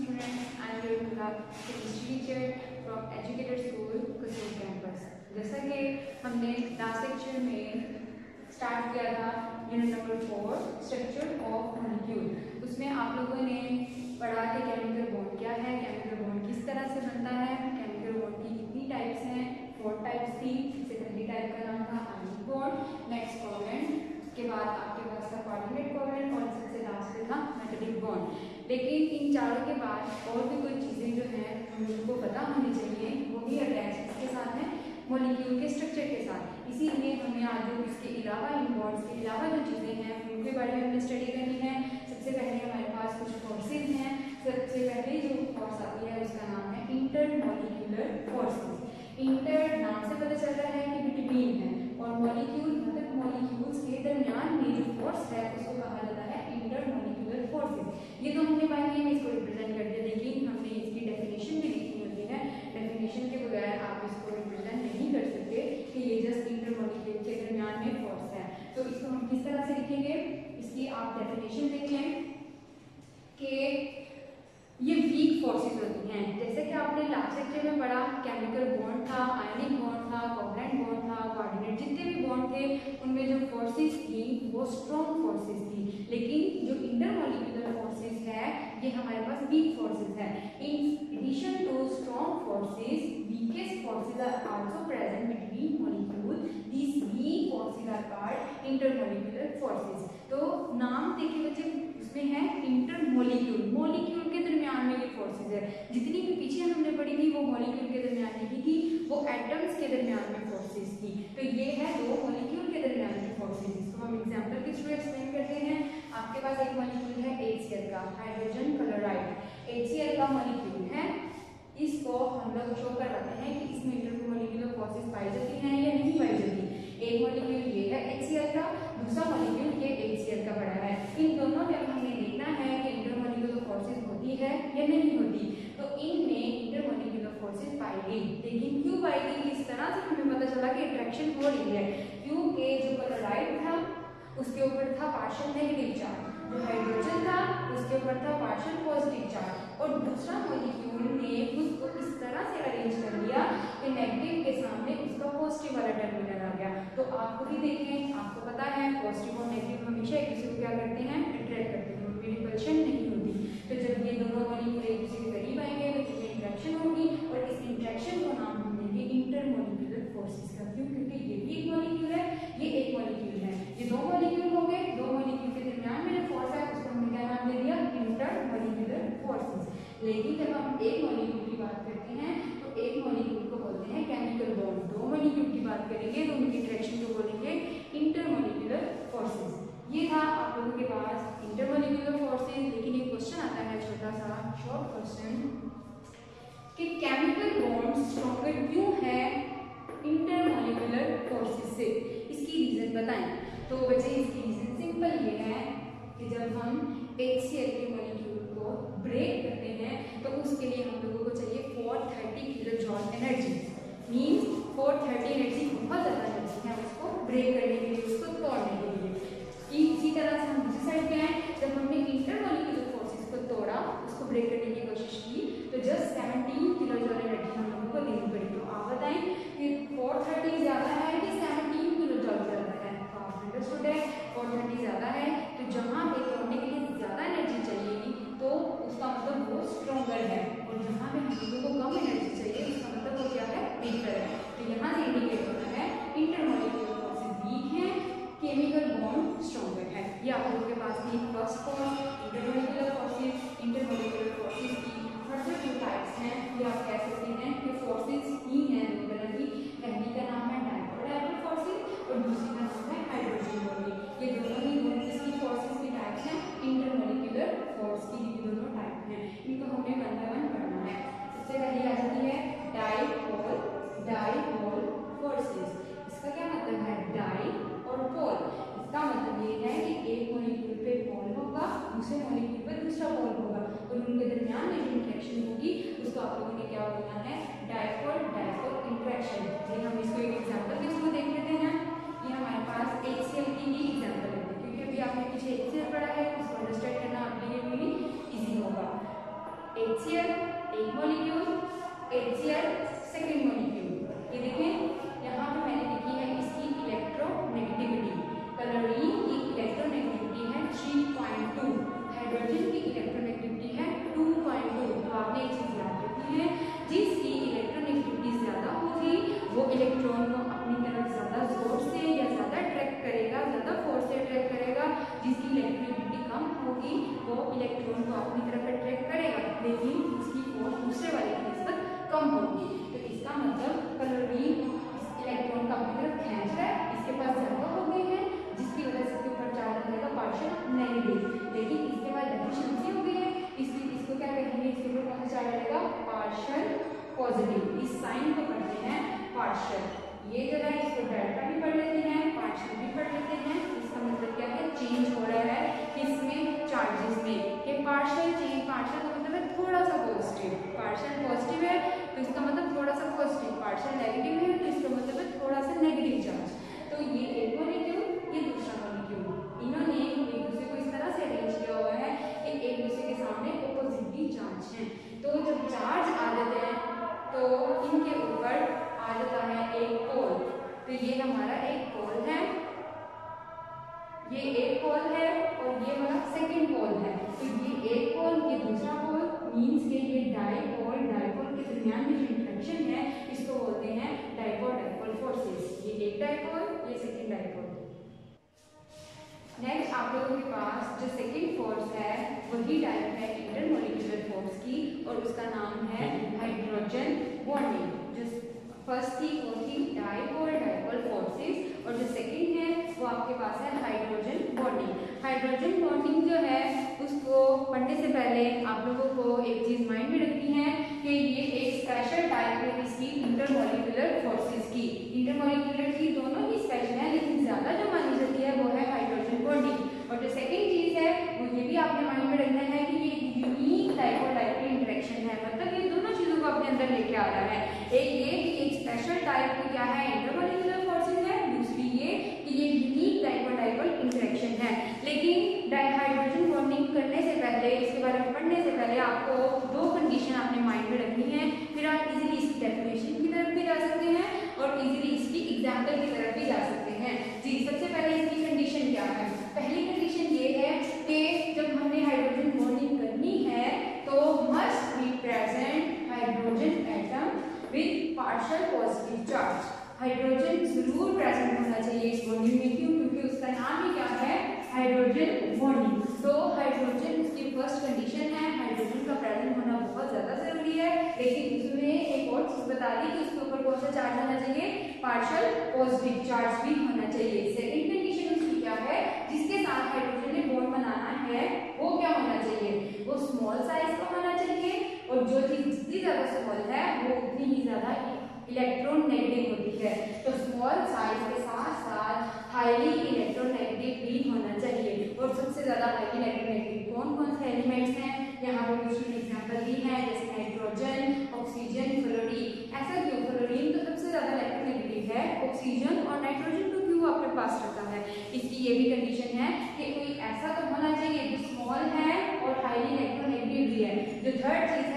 students. I am your chemistry teacher from Educator School, Kusur campus. जैसा कि हमने last lecture में start किया था unit number four structure of molecule उसमें आप लोगों ने पढ़ा कि केमिकल बॉन्ड क्या है केमिकल बॉन्ड किस तरह से बनता है केमिकल बॉन्ड की कितनी टाइप्स हैं फोर टाइप्स थी पहली टाइप का नाम था आयनिक बॉन्ड नेक्स्ट कोवेलेंट के बाद आपके पास था कोऑर्डिनेट कोवेलेंट और सबसे लास्ट में था मेटालिक बॉन्ड लेकिन इन चारों के बाद और भी कोई चीज़ें जो हैं, हम लोगों को पता होनी चाहिए, वो भी अटैच इसके साथ हैं मॉलिक्यूल के स्ट्रक्चर के साथ। इसीलिए हमें आज इसके अलावा इन बॉन्ड्स के अलावा जो चीज़ें हैं उनके बारे में हमें स्टडी करनी है। सबसे पहले हमारे पास कुछ फोर्सेज हैं। सबसे पहले जो फोर्स आती है, उसका नाम है इंटर मॉलिक्यूलर फोर्सेज इंटर नाम से पता चल रहा है कि बिटवीन है और मॉलिक्यूल मतलब मॉलिक्यूल्स के दरमियान में जो फोर्स है, उसको कहा जाता है इंटर मॉलिक्यूलर फोर्सेज ये तो हमने पढ़ी है इसको रिप्रेजेंट कर दिया। लेकिन हमने इसकी डेफिनेशन भी लिखी होती है डेफिनेशन के बगैर आप इसको रिप्रेजेंट नहीं कर सकते कि ये जस्ट इंटर मॉलिक्यूल के दरमियान में फोर्स है। तो इसको हम किस तरह से लिखेंगे? इसकी आप डेफिनेशन देख लें कि ये वीक फोर्सेस होती हैं। जैसे कि आपने लास्ट लेक्चर में पढ़ा केमिकल बॉन्ड था आयनिक बॉन्ड था कोवलेंट बॉन्ड था कोऑर्डिनेट जितने भी बॉन्ड थे, उनमें जो फोर्सेस थी, वो स्ट्रॉन्ग फोर्सेस थी। लेकिन जो इंटरमोलिकुलर फोर्सेस है, ये हमारे पास वीक फोर्सेस है। In addition to strong forces weakest forces are also present between molecule this weak forces are called intermolecular forces तो नाम देखिए बच्चे उसमें है इंटरमोलिक्यूल मॉलिक्यूल के दरमियान में ये फोर्सेस है। जितनी भी पीछे हमने पढ़ी थी, वो मॉलिक्यूल के दरमियान नहीं थी, वो एटम्स के दरमियान में फोर्सेस थी। तो ये है दो मॉलिक्यूल के दरमियान की फोर्सेस इसको हम एग्जांपल के थ्रू एक्सप्लेन करते हैं। आपके पास एक मॉलिक्यूल है HCl का हाइड्रोजन क्लोराइड HCl का मॉलिक्यूल है। इसको हम लोग शो करवाते हैं कि इसमें इंटरमोलिक्यूलर फोर्सेस पाई जाती हैं या नहीं पाई जाती। एक मॉलिक्यूल ये है HCl का, दूसरा मॉलिक्यूल ये HCl का बड़ा है। इन दोनों में हमने देखना है कि इंटरमोलिक्यूलर फोर्सेस है नहीं होती। तो इनमें इंटरमोलिक्यूलर फोर्सेस पाई गई लेकिन क्यों पाई गई इस तरह से हमें पता चला कि अट्रैक्शन हो रही है। क्योंकि जो क्लोराइड था, उसके ऊपर था पार्शियल नेगेटिव चार्ज जो हाइड्रोजन था, उसके ऊपर था पार्शियल पॉजिटिव चार्ज और दूसरा मॉलिक्यूल ने खुद को इस तरह से अरेंज कर लिया कि नेगेटिव के सामने उसका पॉजिटिव वाला टर्मिनल आ गया। तो आप खुद ही देखें, आपको पता है पॉजिटिव और नेगेटिव हमेशा एक दूसरे को क्या करते हैं? अट्रैक्ट करते हैं। रिपल्शन नहीं होती। तो जब ये दोनों मॉलिक्यूल एक दूसरे के करीब आएँगे तो इनमें इंट्रैक्शन होगी और इस इंट्रैक्शन को नाम हम देंगे इंटरमोलिक्यूलर फोर्सेस का क्यों? क्योंकि ये भी एक मॉलिक्यूल है, ये एक मॉलिक्यूल है। ये दो मॉलिक्यूल हो गए, दो मॉलिक्यूल के दरमियान में जो फोर्स है, उसको हमने क्या नाम दे दिया? इंटरमोलिक्यूलर फोर्सेस लेकिन जब हम एक मॉलिक्यूल की बात करते हैं तो एक मॉलिक्यूल को बोलते हैं केमिकल बॉन्ड दो मॉलिक्यूल की बात करेंगे तो उनकी इंटरेक्शन को बोलेंगे इंटरमोलिक्यूलर फोर्सेस ये था आप लोगों के पास इंटरमोलिक्यूलर फोर्सेस लेकिन एक क्वेश्चन आता है छोटा सा शॉर्ट क्वेश्चन कि केमिकल बॉन्ड स्ट्रॉन्गर क्यों है इंटरमोलिकुलर फोर्सेस से, इसकी रीजन बताएँ। तो बच्चे, इसकी रीजन सिंपल ये है कि जब हम HCl के मॉलिक्यूल को ब्रेक करते हैं तो उसके लिए हम लोगों को चाहिए 430 kilo joule energy means 430 energy बहुत ज़्यादा एनर्जी है उसको ब्रेक करने के लिए, उसको तोड़ने के लिए। इसी तरह से हम दूसरी साइड पे आए, जब हमने इंटरमोलिकुलर फोर्सेस चार्ज है। तो जब चार्ज आ जाते हैं तो इनके ऊपर आ जाता है एक पोल तो ये हमारा एक पोल है। ये एक पोल है और ये हमारा सेकंड पोल है। तो ये एक पोल ये दूसरा पोल मींस के ये डाइपोल डाइपोल के दरमियान में जो इंटरेक्शन है, इसको बोलते हैं डाइपोल डाइपोल फोर्सेस ये एक डाइपोल ये सेकंड डाइपोल नेक्स्ट आप लोगों के पास जो सेकेंड फोर्स है, वही टाइप है इंटरमोलिकुलर फोर्स की और उसका नाम है हाइड्रोजन बॉन्डिंग जो फ़र्स्ट थी वो थी डाइपोल डाइपोल फोर्सेस और जो सेकेंड है, वो आपके पास है हाइड्रोजन बॉन्डिंग हाइड्रोजन बॉन्डिंग जो है, उसको पढ़ने से पहले आप लोगों को एक चीज़ माइंड में रखनी है कि ये एक स्पेशल टाइप है इसकी इंटरमोलिकुलर फोर्सेस की. इंटरमोलिकुलर की दोनों ही स्पेशल है, लेकिन ज़्यादा जो मानी जाती है वो है हाइड्रोजन बॉन्डिंग और जो सेकेंड चीज़ है वो ये भी आपने माइंड में रखना है कि ये यूनिक टाइप और टाइप की इंटरेक्शन है मतलब ये दोनों चीज़ों को अपने अंदर लेके आ रहा है। एक ये कि एक स्पेशल टाइप की क्या है? इंटरमोलिकुलर फोर्सेस है। दूसरी ये कि ये यूनिक टाइप और टाइपल इंटरेक्शन है। लेकिन डाइहाइड्रोजन बॉन्डिंग करने से पहले, इसके बारे में पढ़ने से पहले आपको दो कंडीशन अपने माइंड में रखनी है। फिर आप इजीली इसकी डेफिनेशन की तरफ़ भी जा सकते हैं और इजीली इसकी एग्ज़ाम्पल की तरफ़ भी जा सकते हैं जी सबसे पहले इसकी कंडीशन क्या है पहली कंडीशन ये है कि जब हमने हाइड्रोजन बॉन्डिंग करनी है तो must be present hydrogen atom with partial positive charge hydrogen ज़रूर प्रेजेंट होना चाहिए इस बॉन्डिंग में, क्यों? क्योंकि उसका नाम ही क्या है? हाइड्रोजन बॉन्डिंग तो हाइड्रोजन उसकी फ़र्स्ट कंडीशन है। हाइड्रोजन का प्रेजेंट होना बहुत ज़्यादा ज़रूरी है। लेकिन इसमें एक और चीज़ बता दी कि उसके ऊपर कौन सा चार्ज होना चाहिए? पार्शियल पॉजिटिव चार्ज भी होना चाहिए। सेकेंड कंडीशन उसकी क्या है? जिसके साथ हाइड्रोजन ने बॉन्ड बनाना है, वो क्या होना चाहिए? वो स्मॉल साइज़ का होना चाहिए। और जो चीज़ जितनी ज़्यादा स्मॉल है, वो उतनी ही ज़्यादा इलेक्ट्रॉन नेगेटिव होती है। तो स्मॉल साइज़ के साथ साथ हाईली इलेक्ट्रोनेगेटिव भी होना चाहिए। और सबसे ज़्यादा हाईली इलेक्ट्रोनेगेटिव कौन कौन से एलिमेंट्स हैं? यहाँ पर कुछ एग्ज़ाम्पल दी है, जैसे नाइट्रोजन ऑक्सीजन फ्लोरीन ऐसा क्यों? फ्लोरीन तो सबसे ज़्यादा इलेक्ट्रोनेगेटिव है। ऑक्सीजन और नाइट्रोजन तो क्यों अपने पास रखा है? इसकी ये भी कंडीशन है कि कोई ऐसा तो होना चाहिए जो स्मॉल है और हाईली इलेक्ट्रोनेगेटिव भी है। जो थर्ड चीज़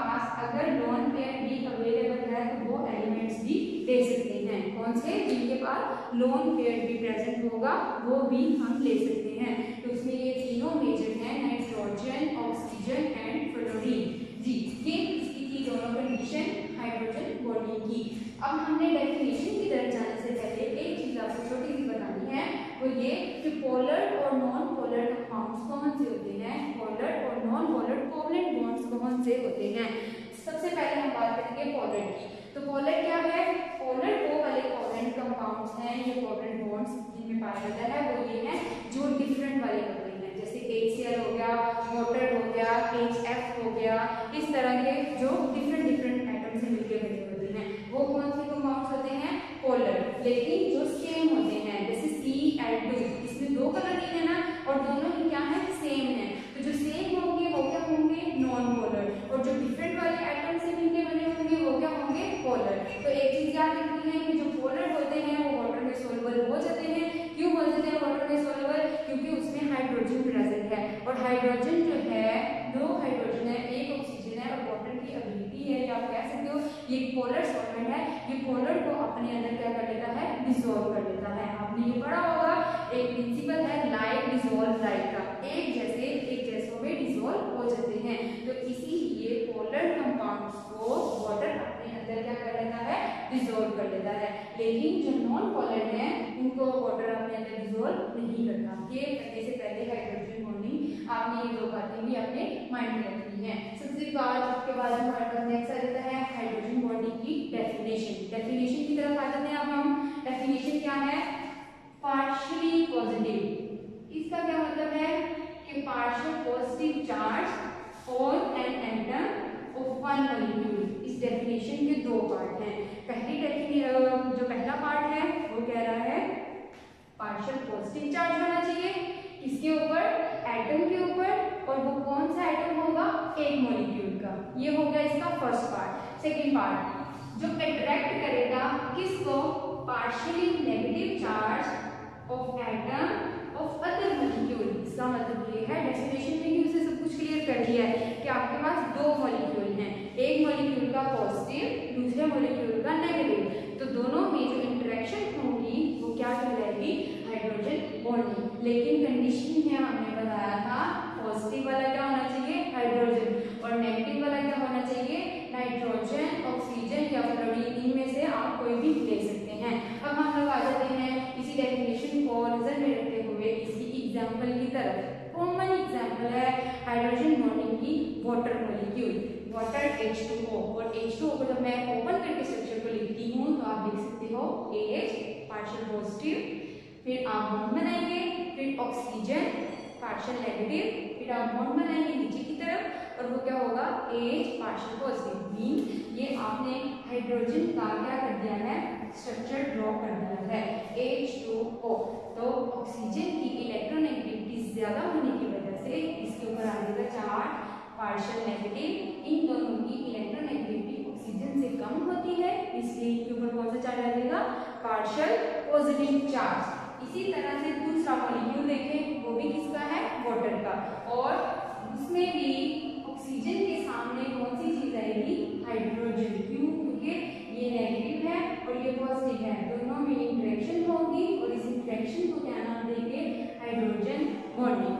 पास अगर लोन पेयर भी अवेलेबल है तो वो एलिमेंट्स भी ले सकते हैं। कौन से? जिनके पास लोन पेयर भी प्रेजेंट होगा, वो भी हम ले सकते हैं। तो उसमें ये तीनों मेजर हैं नाइट्रोजन ऑक्सीजन एंड फ्लोरीन जी, ये इसकी दोनों कंडीशन हाइड्रोजन बॉन्डिंग की। अब हमने डेफिनेशन की तरफ़ जाने से पहले एक चीज़ आपको छोटी सी बतानी है। वो ये कि पोलर और नॉन पोलर कंपाउंड्स कौन से होते हैं पोलर और नॉन पोलर कोवलेंट बॉन्ड्स कौन से होते हैं। सबसे पहले हम बात करेंगे पोलर की। तो पोलर क्या है? पोलर को वाले कोवलेंट कंपाउंड्स हैं, ये कोवलेंट बॉन्ड्स जिनमें पाया जाता है, वो ये है जो डिफरेंट वाले होते हैं। जैसे HCl हो गया वाटर हो गया HF हो गया इस तरह के जो डिफरेंट डिफरेंट एटम से मिलकर बने होते हैं वो कौन से कंपाउंड्स होते हैं पोलर लेकिन जो सेम होते हैं जैसे Cl2 इसमें दो कलर है ना और दोनों ही क्या है सेम है तो जो सेम होंगे वो क्या होंगे नॉन पोलर और जो डिफरेंट वाले एटम से मिलके बने होंगे वो क्या होंगे पोलर तो एक चीज़ याद रखनी है कि जो पोलर होते हैं वो वाटर में हो जाते हैं। क्यों हो जाते हैं वाटर में सोलबल क्योंकि उसमें हाइड्रोजन प्रेजेंट है। और हाइड्रोजन जो है दो हाइड्रोजन है, एक ऑक्सीजन है और वाटर की एबिलिटी है। या आप कह सकते हो, ये पोलर सॉल्वेंट है। ये पोलर को अपने अंदर क्या कर लेता है? डिसॉल्व कर लेता है। आपने ये पढ़ा होगा, एक प्रिंसिपल है लाइक डिसॉल्व लाइक का। एक जैसे, एक जैसों में डिसॉल्व हो जाते हैं। तो इसीलिए पोलर कंपाउंड्स को अंदर क्या कर लेता है? डिजोल्व कर लेता है। लेकिन जो नॉन पोलर है, उनको वाटर अपने अंदर डिजोल्व नहीं करता। ये करने से पहले हाइड्रोजन बॉन्डिंग आपने ये दो बातें भी अपने माइंड में रखनी है। सबसे बाद, उसके बाद हमारे पास नेक्स्ट आ जाता है हाइड्रोजन बॉन्डिंग की डेफिनेशन डेफिनेशन की तरफ़ आ जाते हैं अब हम। डेफिनेशन क्या है? पार्शियली पॉजिटिव इसका क्या मतलब है? कि partial positive charge on an atom of one molecule definition के दो पार्ट हैं। पहली डेफिनेशन जो पहला पार्ट है, वो कह रहा है पार्शियल पॉजिटिव चार्ज होना चाहिए। किसके ऊपर? एटम के ऊपर। और वो कौन सा एटम होगा? एक मॉलिक्यूल का। ये हो गया इसका फ़र्स्ट पार्ट सेकेंड पार्ट जो अट्रैक्ट करेगा, किसको? Partially negative charge of atom of other molecule इसका मतलब ये है डेफिनेशन में ही उसे सब कुछ क्लियर कर दिया है कि आपके पास दो मॉलिक्यूल एक मॉलिक्यूल का पॉजिटिव दूसरे मॉलिक्यूल का नेगेटिव तो दोनों में जो इंटरेक्शन होगी, वो क्या कहलाएगी हाइड्रोजन बॉन्डिंग लेकिन कंडीशन है हमने बताया था पॉजिटिव वाला क्या होना चाहिए? हाइड्रोजन और नेगेटिव वाला क्या होना चाहिए? नाइट्रोजन ऑक्सीजन या फ्लोरीन इनमें से आप कोई भी ले सकते हैं. अब हम लोग आ जाते हैं इसी डेफिनेशन को नज़र में रखते हुए इसकी एग्जांपल की तरफ़. कॉमन एग्ज़ाम्पल है हाइड्रोजन बॉन्डिंग की वाटर मॉलिक्यूल वाटर H2O और H2O को जब मैं ओपन करके स्ट्रक्चर को लिखती हूँ तो आप देख सकते हो H पार्शियल पॉजिटिव फिर आप बॉन्ड बनाएँगे, फिर ऑक्सीजन पार्शियल नेगेटिव फिर आप बॉन्ड बनाएँगे नीचे की तरफ़, और वो क्या होगा? एच पार्शियल पॉजिटिव मीन ये आपने हाइड्रोजन का क्या कर दिया है? स्ट्रक्चर ड्रॉ कर दिया है H2O तो ऑक्सीजन की इलेक्ट्रोनेगेटिविटी ज़्यादा होने की वजह से इसके ऊपर आ जाएगा चार्ज पार्शियल नेगेटिव इन दोनों की इलेक्ट्रोनेगेटिविटी ऑक्सीजन से कम होती है, इसलिए इनके ऊपर कौन सा चार्ज आ जाएगा पार्शियल पॉजिटिव चार्ज इसी तरह से दूसरा मॉलिक्यूल देखें, वो भी किसका है? वाटर का. और उसमें भी ऑक्सीजन के सामने कौन सी चीज़ आएगी? हाइड्रोजन क्यों? क्योंकि ये नेगेटिव है और ये पॉजिटिव है. दोनों में इंटरेक्शन होगी और इस इंटरेक्शन को क्या नाम देंगे हाइड्रोजन बॉन्डिंग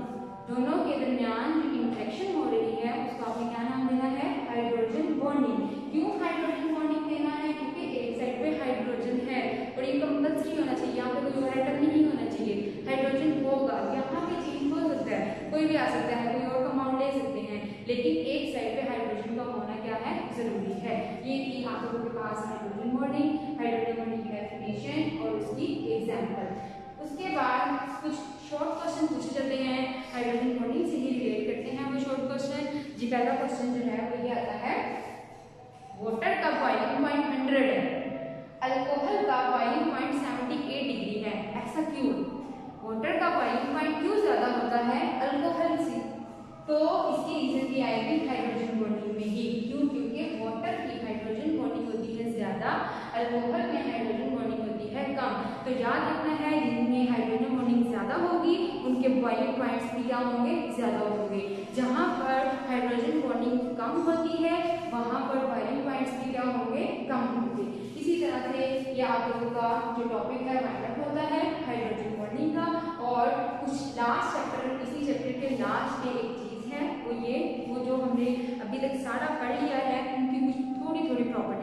दोनों के दरमियान जो इंटरेक्शन हो रही है उसको आपने क्या नाम देना है? हाइड्रोजन बॉन्डिंग क्यों हाइड्रोजन बॉन्डिंग देना है? क्योंकि एक साइड पे हाइड्रोजन है। और ये कंपल्सरी होना चाहिए, यहाँ पे कोई और एटम नहीं होना चाहिए। हाइड्रोजन होगा, यहाँ पे चेंज हो सकता है। कोई भी आ सकता है, कोई और कंपाउंड ले सकते हैं। लेकिन एक साइड पे हाइड्रोजन का होना क्या है? ज़रूरी है। ये थी आप के पास हाइड्रोजन बॉन्डिंग हाइड्रोजन बॉन्डिंग की डेफिनेशन और उसकी एग्ज़ाम्पल उसके बाद कुछ शॉर्ट क्वेश्चन पूछे जाते हैं हाइड्रोजन बॉन्डिंग से ही रिलेट करते हैं वो शॉर्ट क्वेश्चन जी पहला क्वेश्चन जो है वो ये आता है वाटर का बॉइलिंग पॉइंट हंड्रेड है अल्कोहल का boiling point seventy eight degree है, ऐसा क्यों? वाटर का बॉइलिंग पॉइंट क्यों ज़्यादा होता है? अल्कोहल से। तो इसकी रीजन भी आएगी हाइड्रोजन बॉन्डिंग में ही। क्यों? क्योंकि वाटर की हाइड्रोजन बॉन्डिंग होती है ज़्यादा अल्कोहल में हाइड्रोजन बॉन्डिंग है कम तो याद रखना है जिनमें हाइड्रोजन बॉन्डिंग ज़्यादा होगी, उनके बॉइलिंग पॉइंट्स भी क्या होंगे? ज़्यादा होंगे। जहाँ पर हाइड्रोजन बॉन्डिंग कम होती है, वहाँ पर बॉइलिंग पॉइंट्स भी क्या होंगे? कम होंगे। इसी तरह से ये आप लोगों का जो टॉपिक है वाइंड होता है हाइड्रोजन बॉन्डिंग का। और कुछ लास्ट चैप्टर इसी चैप्टर के लास्ट में एक चीज़ है, वो ये, वो जो हमने अभी तक सारा पढ़ लिया है, उनकी कुछ थोड़ी थोड़ी प्रॉपर्टीज़ हैं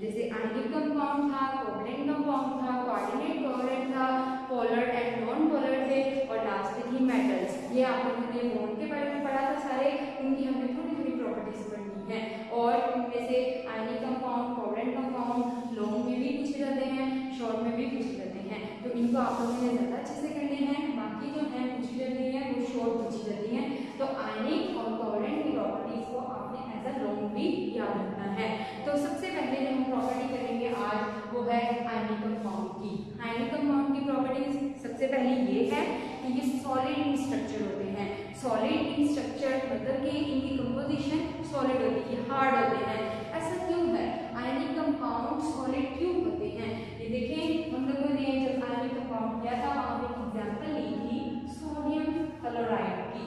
जैसे आयनिक कंपाउंड था कोवलेंट कंपाउंड था कोऑर्डिनेट कोवलेंट था पोलर एंड नॉन पोलर थे और लास्ट में थी मेटल्स ये आप लोगों ने बॉन्ड के बारे में पढ़ा था सारे, उनकी हमने थोड़ी थोड़ी प्रॉपर्टीज़ पढ़नी है। और उनमें से ionic compound covalent compound long में भी पूछे जाते हैं शॉर्ट में भी पूछे जाते हैं। तो इनको आप लोगों ने ज़्यादा अच्छे से करने हैं। बाकी जो है, पूछी जाती है, वो शॉर्ट पूछी जाती हैं। तो आयनिक और कोवलेंट की प्रॉपर्टीज़ को आपने एज अ लॉन्ग भी याद रखना है। तो सबसे पहले जो हम प्रॉपर्टी करेंगे आज, वो है आयनिक कंपाउंड की आयनिक कंपाउंड की प्रॉपर्टीज़ सबसे पहले ये है कि ये सॉलिड इन स्ट्रक्चर होते हैं. सॉलिड इन स्ट्रक्चर मतलब कि इनकी कंपोजिशन सॉलिड होती है हार्ड होते हैं. ऐसा क्यों है? आयनिक कंपाउंड सॉलिड क्यों होते हैं? ये देखें, हम लोगों ने जब आयनिक कंपाउंड किया था, वहाँ पे एग्जांपल ली थी सोडियम क्लोराइड की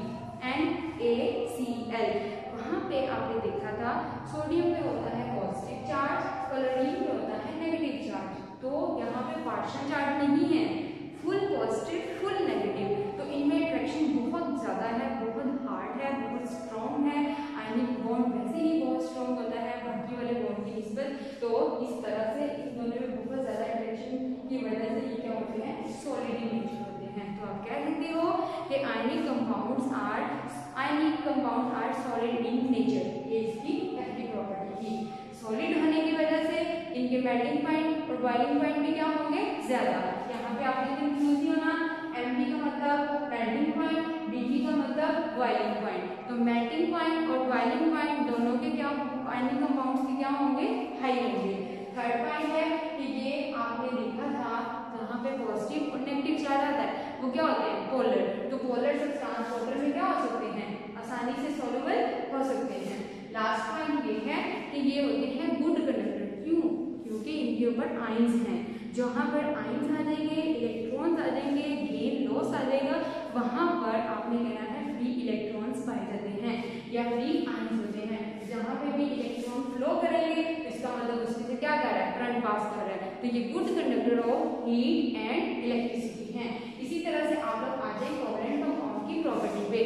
NaCl वहाँ पे आपने देखा था सोडियम पे होता चार्ज क्लोरीन पे होता है नेगेटिव चार्ज तो यहाँ पे पार्शियल चार्ज नहीं है फुल पॉजिटिव फुल नेगेटिव तो इनमें अट्रैक्शन बहुत ज़्यादा है, बहुत हार्ड है, बहुत स्ट्रॉन्ग है. आयनिक बॉन्ड वैसे ही बहुत स्ट्रॉन्ग होता है, बाकी वाले बॉन्ड की निस्बत तो इस तरह से इस दोनों में बहुत ज़्यादा अट्रैक्शन की वजह से ये क्या होते हैं? सॉलिड नेचर होते हैं. तो आप कह सकते हो कि ionic compounds are ionic compound are solid in nature ये इसकी पहली प्रॉपर्टी थी. सॉलिड होने की वजह से इनके मेल्टिंग पॉइंट और बॉइलिंग पॉइंट भी क्या होंगे? ज़्यादा। यहाँ पे आपने कंफ्यूज होना एम का मतलब मेल्टिंग पॉइंट डी का मतलब बॉइलिंग पॉइंट तो मेल्टिंग पॉइंट और बॉइलिंग पॉइंट दोनों के क्या आयनिक कंपाउंड्स के क्या होंगे? हाई होंगे। थर्ड पॉइंट है कि ये आपने देखा था, जहाँ पे पॉजिटिव और नेगेटिव चार्ज आता है, वो क्या होते हैं? पोलर तो पोलर सब्सटेंस वाटर में क्या हो सकते हैं? आसानी से सोलुबल हो सकते हैं। लास्ट पॉइंट ये है कि ये होते हैं गुड कंडक्टर क्यों? क्योंकि इनके ऊपर आइंस हैं। जहाँ पर आइंस आ जाएँगे इलेक्ट्रॉन्स आ जाएँगे गेन लॉस आ जाएगा, वहाँ पर आपने कहना है फ्री इलेक्ट्रॉन्स पाए जाते हैं या फ्री आइंस होते हैं। जहाँ पे भी इलेक्ट्रॉन फ्लो करेंगे तो इसका मतलब उसमें से क्या कर रहा है? करंट पास कर रहा है। तो ये good conductor of heat and electricity है। इसी तरह से आप लोग आ जाए कोवलेंट कंपाउंड की प्रॉपर्टी पे।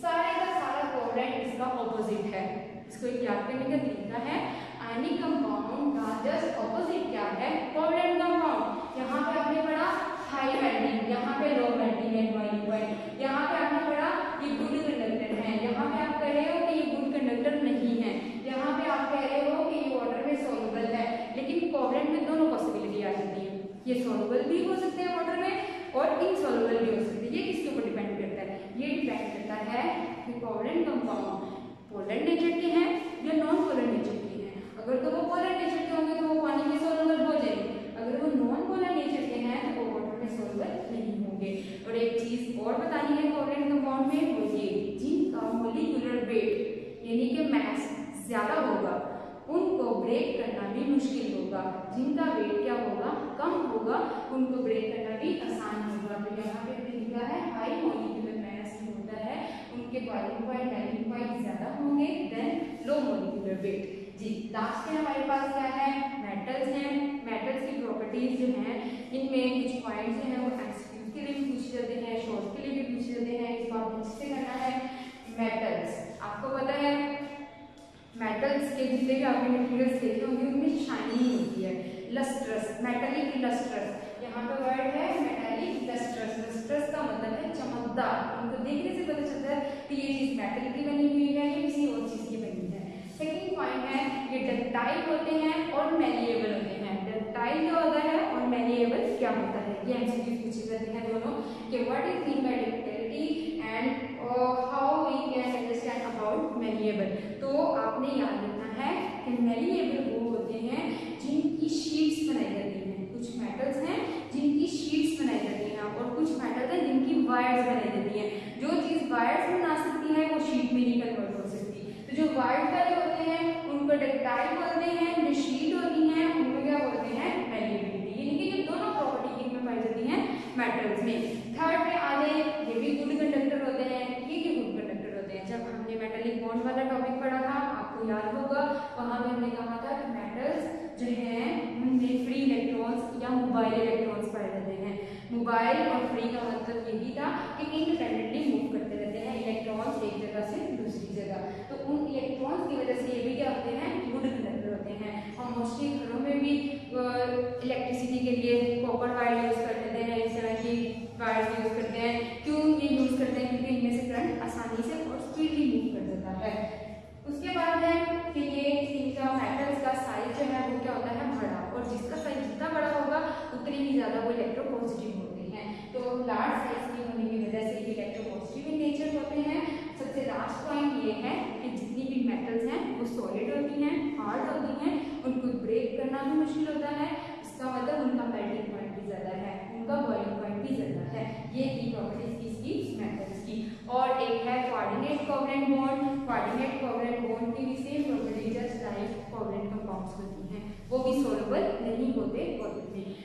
सारे का सारा कोवलेंट इसका ऑपोजिट है। इसको याद करने का तरीका है। आयनिक कंपाउंड का जस्ट ऑपोजिट क्या है? कोवलेंट कंपाउंड यहाँ पे आपने पढ़ा हाई मेल्टिंग यहाँ पे लो मेल्टिंग है बॉइलिंग पॉइंट यहाँ पे आपने पढ़ा ये गुड कंडक्टर है। यहाँ पे आप कह रहे हो कि ये गुड कंडक्टर नहीं है। यहाँ पे आप कह रहे हो कि ये वाटर में सोलबल है। लेकिन कोवलेंट में दोनों पॉसिबिलिटी आ जाती है। ये सोलबल भी हो सकते हैं वाटर में और इनसोलबल भी हो सकते हैं। ये किसके ऊपर डिपेंड करता है? ये डिपेंड करता है कि कोवलेंट कंपाउंड पोलर नेचर के हैं। या नॉन पोलर नेचर के हैं। अगर तो वो पोलर नेचर के होंगे तो वो पानी में सोलबल हो जाएँगे। अगर वो नॉन पोलर नेचर के हैं तो वो वाटर में सोलबल नहीं होंगे। और एक चीज़ और बतानी है कोवलेंट कंपाउंड में, वो ये जिनका मोलिकुलर वेट यानी कि मैस ज़्यादा होगा। उनको ब्रेक करना भी मुश्किल होगा। जिनका वेट क्या होगा? कम होगा। उनको ब्रेक करना भी आसान होगा। तो यहाँ पे लिखा है हाई मोलिकुलर मैस होता है उनके बॉइलिंग पॉइंट मेल्टिंग पॉइंट ज़्यादा होंगे देन लो मोलिकुलर वेट जी लास्ट में हमारे पास क्या है? मेटल्स हैं। मेटल्स की प्रॉपर्टीज़ जो हैं, इनमें कुछ पॉइंट्स जो हैं, वो एमसीक्यू के लिए भी पूछे जाते हैं शॉर्ट के लिए भी पूछे जाते हैं। इसको आपको अच्छे से करना है? मेटल्स आपको पता है मेटल्स के जितने भी आपने मटेरियल्स देखे होंगे, उनमें शाइनिंग होती है। लस्ट्रस मेटेलिक लस्ट्रस यहाँ पे वर्ड है मेटेलिक लस्ट्रस लस्ट्रस का मतलब है चमकदार। उनको देखने से पता चलता है कि ये चीज़ मेटल की बनी हुई है या किसी और चीज़ सेकेंड पॉइंट है, ये डक्टाइल होते हैं और मेलिएबल होते हैं। डक्टाइल क्या होता है और मेलिएबल क्या होता है? ये एमसीक्यू पूछे जाते हैं दोनों कि what is mean by ductility and how we can understand about malleable तो आपने याद रखना है कि मेलिएबल वो होते हैं जिनकी शीट्स बनाई जाती हैं। कुछ मेटल्स हैं जिनकी शीट्स बनाई जाती हैं और कुछ मेटल्स हैं जिनकी वायर्स बनाई जाती हैं। जो चीज़ वायर्स में बना सकती है, वो शीट में नहीं कन्वर्ट तो जो वायर्स वाले होते हैं, उनको डक्टाइल बोलते हैं जो शीट होती हैं, उनको क्या बोलते हैं मेलिएबिलिटी यानी कि ये दोनों प्रॉपर्टी किन में पाई जाती हैं मेटल्स में। थर्ड पे आ गए ये भी गुड कंडक्टर होते हैं, ये भी गुड कंडक्टर होते हैं। जब हमने मेटेलिक बॉन्ड वाला टॉपिक पढ़ा था, आपको याद होगा, वहाँ पे हमने कहा था कि मेटल्स जो हैं उनमें फ्री इलेक्ट्रॉन्स या मोबाइल इलेक्ट्रॉन्स पाए जाते हैं। मोबाइल और फ्री का मतलब यही था कि इंडिपेंडेंटली मूव करते रहते हैं इलेक्ट्रॉन्स एक जगह से दूसरी जगह। उन इलेक्ट्रॉन्स की वजह से ये भी क्या होते हैं? गुड कंडक्टर होते हैं। और मोस्टली घरों में भी इलेक्ट्रिसिटी के लिए कॉपर वायर यूज़ कर लेते हैं, इस तरह की वायर यूज़ करते हैं। क्यों ये यूज़ करते हैं? क्योंकि इनमें से करंट आसानी से और स्पीडली मूव कर देता है। उसके बाद है कि ये इनका मेटल्स का साइज़ जो है वो क्या होता है बड़ा और जिसका साइज़ जितना बड़ा होगा उतनी ही ज़्यादा वो इलेक्ट्रो पॉजिटिव होते हैं तो लार्ज साइज़ के होने की वजह से ये इलेक्ट्रो पॉजिटिव इन नेचर होते हैं सबसे लास्ट पॉइंट ये है कि जितनी भी मेटल्स हैं वो सॉलिड होती हैं हार्ड होती हैं, उनको ब्रेक करना भी मुश्किल होता है। इसका मतलब उनका मेल्टिंग पॉइंट भी ज़्यादा है, उनका बॉइलिंग पॉइंट भी ज़्यादा है। ये की प्रॉपर्टीज़ इसकी मेटल्स की। और एक है coordinate covalent bond coordinate covalent bond की भी same property just like covalent compounds होती हैं। वो भी सोलबल नहीं होते वाटर में